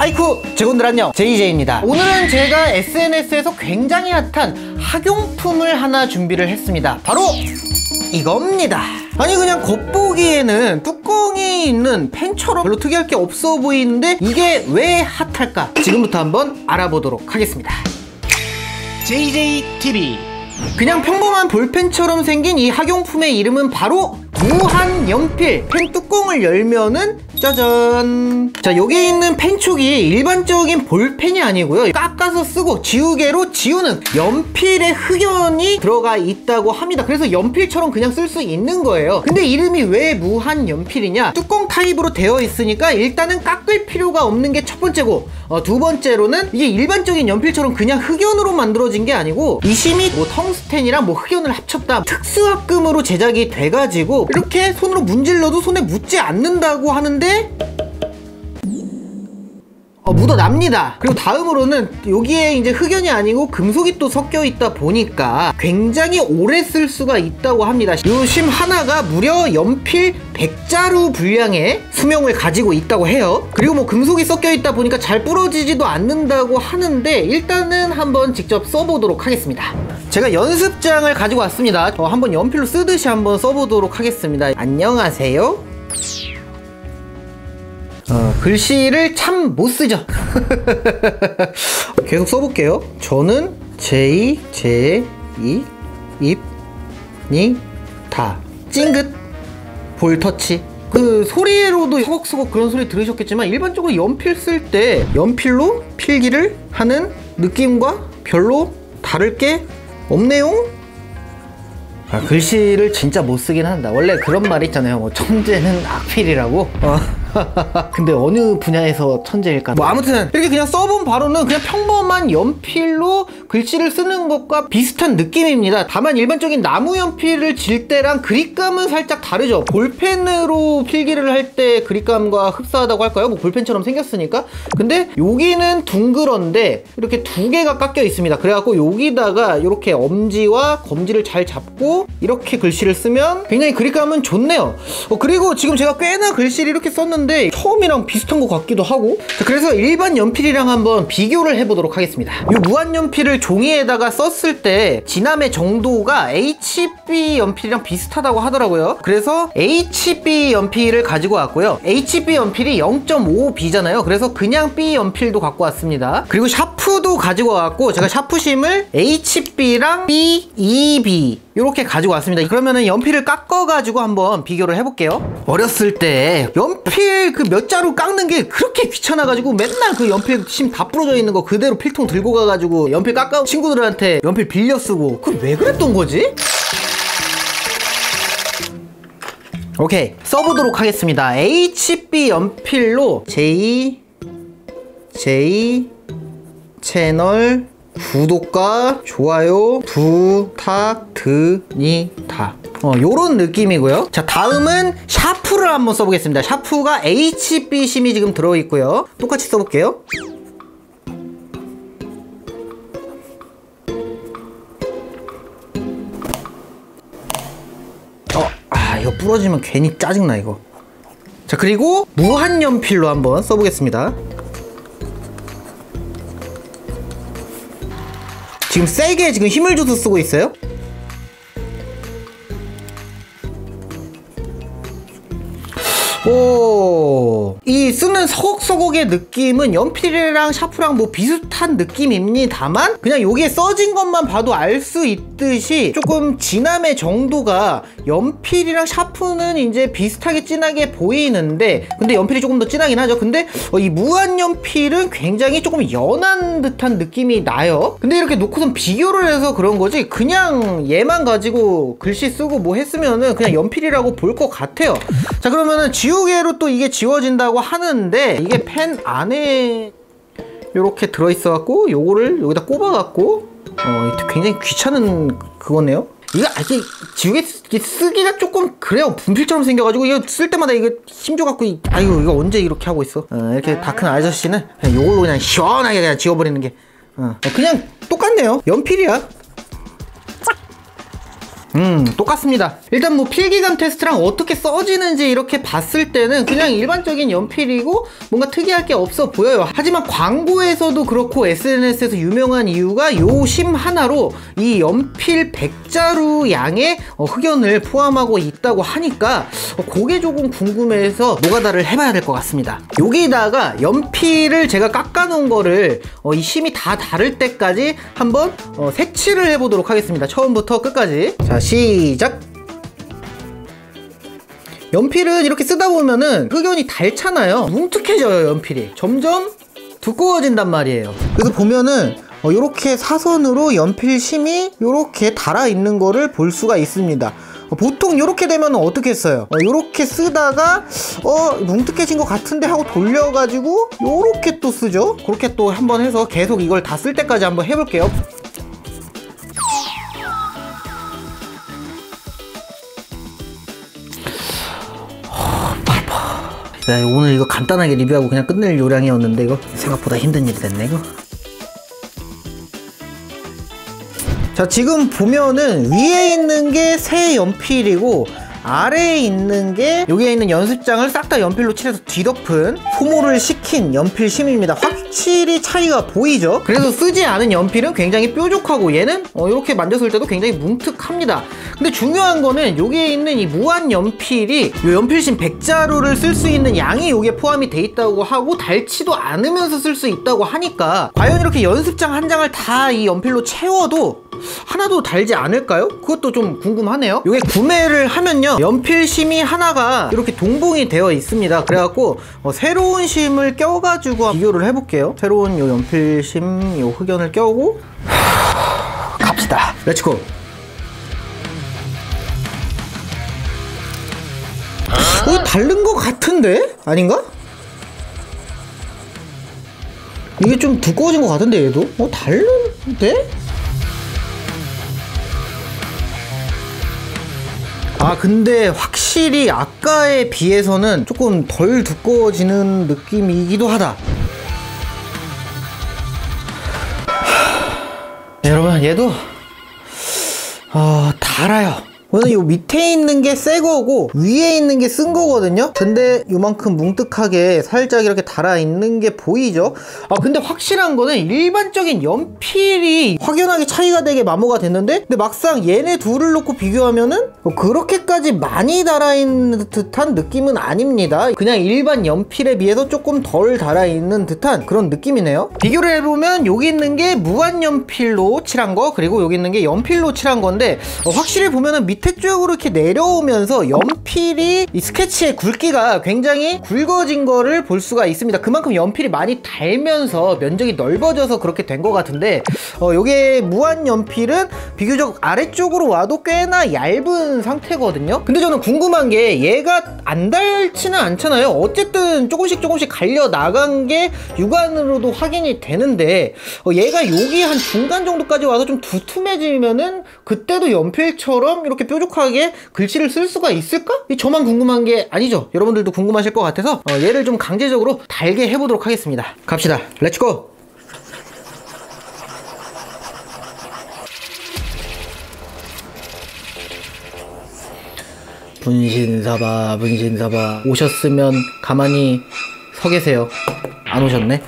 아이쿠 제군들 안녕. JJ입니다. 오늘은 제가 SNS에서 굉장히 핫한 학용품을 하나 준비를 했습니다. 바로 이겁니다. 아니 그냥 겉보기에는 뚜껑이 있는 펜처럼 별로 특이할 게 없어 보이는데 이게 왜 핫할까? 지금부터 한번 알아보도록 하겠습니다. JJTV 그냥 평범한 볼펜처럼 생긴 이 학용품의 이름은 바로 무한 연필 펜 뚜껑을 열면은 짜잔. 자 여기 있는 펜촉이 일반적인 볼펜이 아니고요. 깎아서 쓰고 지우개로 지우는 연필의 흑연이 들어가 있다고 합니다. 그래서 연필처럼 그냥 쓸 수 있는 거예요. 근데 이름이 왜 무한 연필이냐? 뚜껑 타입으로 되어 있으니까 일단은 깎을 필요가 없는 게 첫 번째고 어, 두 번째로는 이게 일반적인 연필처럼 그냥 흑연으로 만들어진 게 아니고 이심이 뭐 텅스텐이랑 뭐 흑연을 합쳤다 특수합금으로 제작이 돼가지고 이렇게 손으로 문질러도 손에 묻지 않는다고 하는데 어, 묻어납니다. 그리고 다음으로는 여기에 이제 흑연이 아니고 금속이 또 섞여 있다 보니까 굉장히 오래 쓸 수가 있다고 합니다. 이심 하나가 무려 연필 100자루 분량의 수명을 가지고 있다고 해요. 그리고 뭐 금속이 섞여 있다 보니까 잘 부러지지도 않는다고 하는데 일단은 한번 직접 써보도록 하겠습니다. 제가 연습장을 가지고 왔습니다. 어, 한번 연필로 쓰듯이 한번 써보도록 하겠습니다. 안녕하세요. 어, 글씨를 참 못 쓰죠. 계속 써볼게요. 저는 제, 제, 이, 입, 니, 다. 찡긋, 볼터치. 그 소리로도 서걱서걱 그런 소리 들으셨겠지만 일반적으로 연필 쓸 때 연필로 필기를 하는 느낌과 별로 다를 게 없네요. 아, 글씨를 진짜 못 쓰긴 한다. 원래 그런 말 있잖아요. 뭐 천재는 악필이라고. 어. 근데 어느 분야에서 천재일까? 뭐 아무튼 이렇게 그냥 써본 바로는 그냥 평범한 연필로 글씨를 쓰는 것과 비슷한 느낌입니다. 다만 일반적인 나무 연필을 질 때랑 그립감은 살짝 다르죠. 볼펜으로 필기를 할 때 그립감과 흡사하다고 할까요? 뭐 볼펜처럼 생겼으니까. 근데 여기는 둥그런데 이렇게 두 개가 깎여 있습니다. 그래갖고 여기다가 이렇게 엄지와 검지를 잘 잡고 이렇게 글씨를 쓰면 굉장히 그립감은 좋네요. 어, 그리고 지금 제가 꽤나 글씨를 이렇게 썼는데 처음이랑 비슷한 것 같기도 하고 자, 그래서 일반 연필이랑 한번 비교를 해보도록 하겠습니다. 이 무한 연필을 종이에다가 썼을 때 진함의 정도가 HB 연필이랑 비슷하다고 하더라고요. 그래서 HB 연필을 가지고 왔고요. HB 연필이 0.5B잖아요. 그래서 그냥 B 연필도 갖고 왔습니다. 그리고 샤프도 가지고 왔고 제가 샤프심을 HB랑 B, 2B 이렇게 가지고 왔습니다. 그러면은 연필을 깎아 가지고 한번 비교를 해볼게요. 어렸을 때 연필 그 몇 자루 깎는 게 그렇게 귀찮아 가지고 맨날 그 연필 심 다 부러져 있는 거 그대로 필통 들고 가 가지고 연필 깎아 친구들한테 연필 빌려 쓰고 그 왜 그랬던 거지? 오케이 써보도록 하겠습니다 HB 연필로 J J 채널 구독과 좋아요 부탁드니다. 어, 요런 느낌이고요. 자 다음은 샤프를 한번 써보겠습니다. 샤프가 HB 심이 지금 들어있고요. 똑같이 써볼게요. 어, 아 이거 부러지면 괜히 짜증나 이거. 자 그리고 무한연필로 한번 써보겠습니다 지금 세게 지금 힘을 줘서 쓰고 있어요? 오, 이 쓰는 서걱서걱의 느낌은 연필이랑 샤프랑 뭐 비슷한 느낌입니다만 그냥 여기에 써진 것만 봐도 알 수 있 듯이 조금 진함의 정도가 연필이랑 샤프는 이제 비슷하게 진하게 보이는데 근데 연필이 조금 더 진하긴 하죠. 근데 어, 이 무한 연필은 굉장히 조금 연한 듯한 느낌이 나요. 근데 이렇게 놓고선 비교를 해서 그런 거지 그냥 얘만 가지고 글씨 쓰고 뭐 했으면은 그냥 연필이라고 볼 것 같아요. 자 그러면은 지우개로 또 이게 지워진다고 하는데 이게 펜 안에 이렇게 들어있어 갖고 요거를 여기다 꼽아 갖고 어 굉장히 귀찮은 그거네요? 이거 아, 이게 지우개 쓰기가 조금 그래요. 분필처럼 생겨가지고 이거 쓸 때마다 이거 힘줘 갖고 아이고 이거 언제 이렇게 하고 있어? 어, 이렇게 다 큰 아저씨는 그냥 요걸로 그냥 시원하게 그냥 지워버리는 게 어, 그냥 똑같네요. 연필이야 음 똑같습니다. 일단 뭐 필기감 테스트랑 어떻게 써지는지 이렇게 봤을 때는 그냥 일반적인 연필이고 뭔가 특이할 게 없어 보여요. 하지만 광고에서도 그렇고 SNS에서 유명한 이유가 요 심 하나로 이 연필 100자루 양의 어, 흑연을 포함하고 있다고 하니까 어, 그게 조금 궁금해서 노가다를 해봐야 될 것 같습니다. 여기다가 연필을 제가 깎아 놓은 거를 어, 이 심이 다 다를 때까지 한번 어, 색칠을 해보도록 하겠습니다. 처음부터 끝까지. 자 시작! 연필은 이렇게 쓰다 보면은 흑연이 닳잖아요. 뭉툭해져요 연필이. 점점 두꺼워진단 말이에요. 그래서 보면은 어, 이렇게 사선으로 연필심이 이렇게 달아 있는 거를 볼 수가 있습니다. 어, 보통 이렇게 되면 어떻게 써요? 이렇게 쓰다가 어 뭉툭해진 것 같은데 하고 돌려가지고 이렇게 또 쓰죠? 그렇게 또 한번 해서 계속 이걸 다 쓸 때까지 한번 해볼게요 야, 오늘 이거 간단하게 리뷰하고 그냥 끝낼 요량이었는데 이거 생각보다 힘든 일이 됐네 이거. 자 지금 보면은 위에 있는 게 새 연필이고 아래에 있는 게 여기에 있는 연습장을 싹 다 연필로 칠해서 뒤덮은 소모를 시킨 연필심입니다. 확실히 차이가 보이죠? 그래서 쓰지 않은 연필은 굉장히 뾰족하고 얘는 어, 이렇게 만졌을 때도 굉장히 뭉툭합니다. 근데 중요한 거는 여기에 있는 이 무한 연필이 이 연필심 100자루를 쓸 수 있는 양이 여기에 포함이 돼 있다고 하고 닳지도 않으면서 쓸 수 있다고 하니까 과연 이렇게 연습장 한 장을 다 이 연필로 채워도 하나도 닳지 않을까요? 그것도 좀 궁금하네요 이게 구매를 하면요 연필심이 하나가 이렇게 동봉이 되어 있습니다 그래갖고 어, 새로운 심을 껴가지고 비교를 해볼게요 새로운 요 연필심 요 흑연을 껴고 갑시다 let's go 어, 다른 것 같은데? 아닌가? 이게 좀 두꺼워진 것 같은데 얘도? 어 다른데? 아 근데 확실히 아까에 비해서는 조금 덜 두꺼워지는 느낌이기도 하다. 네, 여러분 얘도 어, 달아요 오늘 요 밑에 있는 게 새 거고 위에 있는 게 쓴 거거든요. 근데 요만큼 뭉툭하게 살짝 이렇게 달아 있는 게 보이죠? 아 근데 확실한 거는 일반적인 연필이 확연하게 차이가 되게 마모가 됐는데? 근데 막상 얘네 둘을 놓고 비교하면은 뭐 그렇게까지 많이 달아 있는 듯한 느낌은 아닙니다. 그냥 일반 연필에 비해서 조금 덜 달아 있는 듯한 그런 느낌이네요. 비교를 해보면 여기 있는 게 무한 연필로 칠한 거 그리고 여기 있는 게 연필로 칠한 건데 어, 확실히 보면은 밑 밑에 쪽으로 이렇게 내려오면서 연필이 이 스케치의 굵기가 굉장히 굵어진 거를 볼 수가 있습니다. 그만큼 연필이 많이 달면서 면적이 넓어져서 그렇게 된 것 같은데 어, 요게 무한 연필은 비교적 아래쪽으로 와도 꽤나 얇은 상태거든요. 근데 저는 궁금한 게 얘가 안 닳지는 않잖아요. 어쨌든 조금씩 조금씩 갈려 나간 게 육안으로도 확인이 되는데 어, 얘가 여기 한 중간 정도까지 와서 좀 두툼해지면은 그때도 연필처럼 이렇게 뾰족하게 글씨를 쓸 수가 있을까? 저만 궁금한 게 아니죠. 여러분들도 궁금하실 것 같아서 어, 얘를 좀 강제적으로 닳게 해보도록 하겠습니다. 갑시다. let's go 분신사바 분신사바. 오셨으면 가만히 서 계세요. 안 오셨네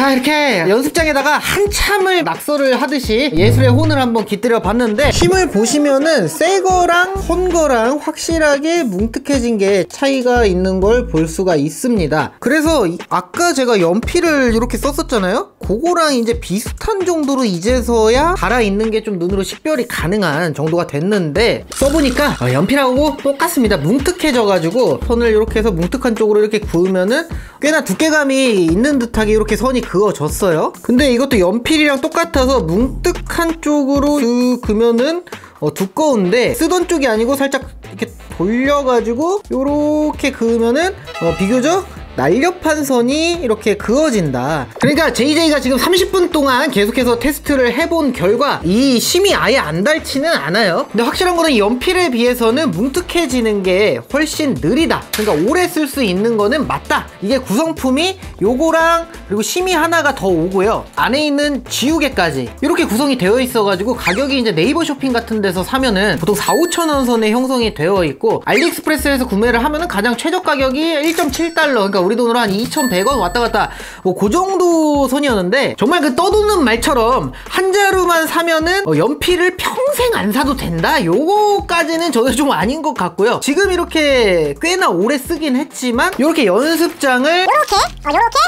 자 이렇게 연습장에다가 한참을 낙서를 하듯이 예술의 혼을 한번 깃들여 봤는데 힘을 보시면은 새 거랑 헌 거랑 확실하게 뭉툭해진 게 차이가 있는 걸 볼 수가 있습니다. 그래서 아까 제가 연필을 이렇게 썼었잖아요? 그거랑 이제 비슷한 정도로 이제서야 달아있는 게 좀 눈으로 식별이 가능한 정도가 됐는데 써보니까 어, 연필하고 똑같습니다. 뭉툭해져 가지고 손을 이렇게 해서 뭉툭한 쪽으로 이렇게 구우면은 꽤나 두께감이 있는 듯하게 이렇게 선이 그어졌어요. 근데 이것도 연필이랑 똑같아서 뭉뜩한 쪽으로 쓱 그면은 어, 두꺼운데 쓰던 쪽이 아니고 살짝 이렇게 돌려가지고 요렇게 그으면은 어, 비교적 날렵한 선이 이렇게 그어진다. 그러니까 JJ가 지금 30분 동안 계속해서 테스트를 해본 결과 이 심이 아예 안 닳지는 않아요. 근데 확실한 거는 연필에 비해서는 뭉툭해지는 게 훨씬 느리다. 그러니까 오래 쓸 수 있는 거는 맞다. 이게 구성품이 요거랑 그리고 심이 하나가 더 오고요. 안에 있는 지우개까지 이렇게 구성이 되어 있어가지고 가격이 이제 네이버 쇼핑 같은 데서 사면은 보통 4, 5천 원 선에 형성이 되어 있고 알리익스프레스에서 구매를 하면은 가장 최저 가격이 1.7달러 그러니까 우리 돈으로 한 2,100원 왔다 갔다 뭐 그 정도 선이었는데 정말 그 떠도는 말처럼 한 자루만 사면은 어, 연필을 평생 안 사도 된다? 요거까지는 저는 좀 아닌 것 같고요. 지금 이렇게 꽤나 오래 쓰긴 했지만 이렇게 연습장을 요렇게? 어 요렇게?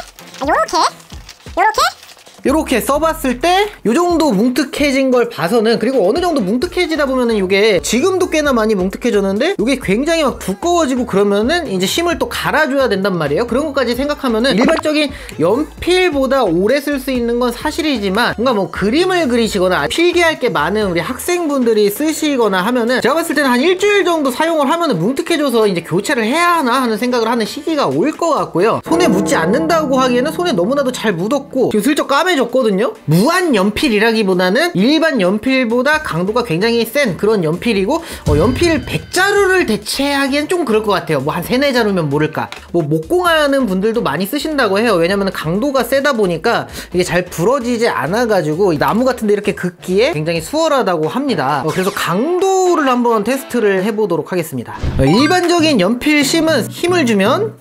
어, 요렇게? 요렇게 이렇게 써봤을 때 이 정도 뭉툭해진 걸 봐서는 그리고 어느 정도 뭉툭해지다 보면은 이게 지금도 꽤나 많이 뭉툭해졌는데 이게 굉장히 막 두꺼워지고 그러면은 이제 심을 또 갈아줘야 된단 말이에요. 그런 것까지 생각하면은 일반적인 연필보다 오래 쓸 수 있는 건 사실이지만 뭔가 뭐 그림을 그리시거나 필기할 게 많은 우리 학생분들이 쓰시거나 하면은 제가 봤을 때는 한 일주일 정도 사용을 하면은 뭉툭해져서 이제 교체를 해야 하나 하는 생각을 하는 시기가 올 것 같고요. 손에 묻지 않는다고 하기에는 손에 너무나도 잘 묻었고 지금 슬쩍 까매 졌거든요? 무한 연필이라기보다는 일반 연필보다 강도가 굉장히 센 그런 연필이고 어, 연필 100자루를 대체하기엔 좀 그럴 것 같아요. 뭐 한 3, 4자루면 모를까. 뭐 목공하는 분들도 많이 쓰신다고 해요. 왜냐면 강도가 세다 보니까 이게 잘 부러지지 않아 가지고 나무 같은데 이렇게 긋기에 굉장히 수월하다고 합니다. 어, 그래서 강도를 한번 테스트를 해보도록 하겠습니다. 어, 일반적인 연필 심은 힘을 주면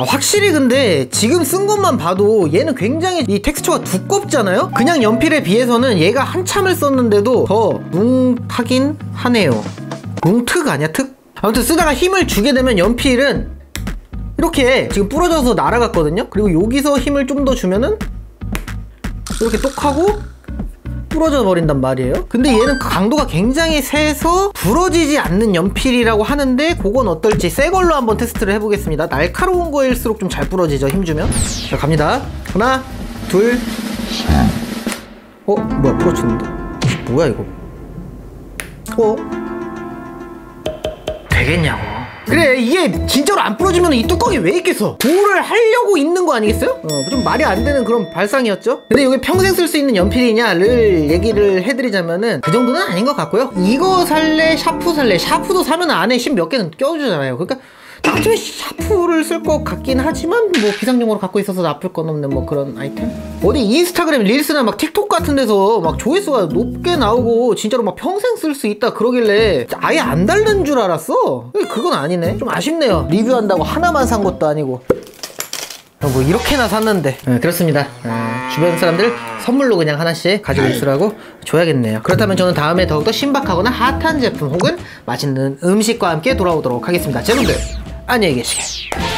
아, 확실히 근데 지금 쓴 것만 봐도 얘는 굉장히 이 텍스처가 두껍잖아요? 그냥 연필에 비해서는 얘가 한참을 썼는데도 더 뭉하긴 하네요. 뭉특 아니야 특? 아무튼 쓰다가 힘을 주게 되면 연필은 이렇게 지금 부러져서 날아갔거든요? 그리고 여기서 힘을 좀 더 주면은 이렇게 똑 하고 부러져 버린단 말이에요. 근데 얘는 강도가 굉장히 세서 부러지지 않는 연필이라고 하는데 그건 어떨지 새 걸로 한번 테스트를 해보겠습니다. 날카로운 거일수록 좀 잘 부러지죠 힘주면? 자 갑니다. 하나 둘 어? 뭐야 부러지는데? 뭐야 이거? 어? 되겠냐고 그래 이게 진짜로 안 부러지면 이 뚜껑이 왜 있겠어? 보호를 하려고 있는 거 아니겠어요? 어, 좀 말이 안 되는 그런 발상이었죠? 근데 이게 평생 쓸 수 있는 연필이냐를 얘기를 해드리자면은 그 정도는 아닌 것 같고요. 이거 살래 샤프 살래. 샤프도 사면 안에 심 몇 개는 껴주잖아요. 그러니까 나중에 샤프를 쓸 것 같긴 하지만 뭐 비상용으로 갖고 있어서 나쁠 건 없는 뭐 그런 아이템? 어디 인스타그램 릴스나 막 틱톡 같은 데서 막 조회수가 높게 나오고 진짜로 막 평생 쓸 수 있다 그러길래 아예 안 달는 줄 알았어. 그건 아니네. 좀 아쉽네요. 리뷰한다고 하나만 산 것도 아니고. 어, 뭐 이렇게나 샀는데. 네, 그렇습니다. 어, 주변 사람들 선물로 그냥 하나씩 가지고 있으라고 줘야겠네요. 그렇다면 저는 다음에 더욱더 신박하거나 핫한 제품 혹은 맛있는 음식과 함께 돌아오도록 하겠습니다. 여러분들 안녕히 계시길.